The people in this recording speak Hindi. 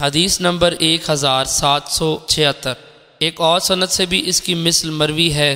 हदीस नंबर एक हज़ार सात सौ छिहत्तर। एक और सनत से भी इसकी मिसल मरवी है।